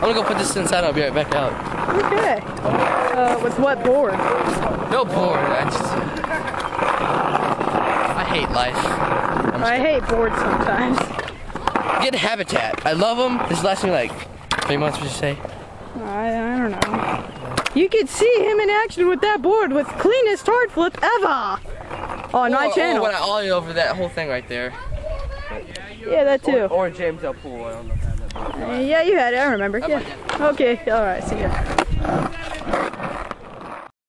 gonna go put this inside. I'll be right back out. Okay. Uh, with what board? No board. I just. I hate life. I'm I hate boards sometimes. Get habitat. I love them. This lasts me like three months. Would you say? I, I don't know. You could see him in action with that board with cleanest hard flip ever on my Or- channel. Or when I ollie over that whole thing right there. Yeah, that too. Or James L. Poole. I don't know if I had that. Yeah, you had it. I remember. Yeah. Okay. All right. See ya.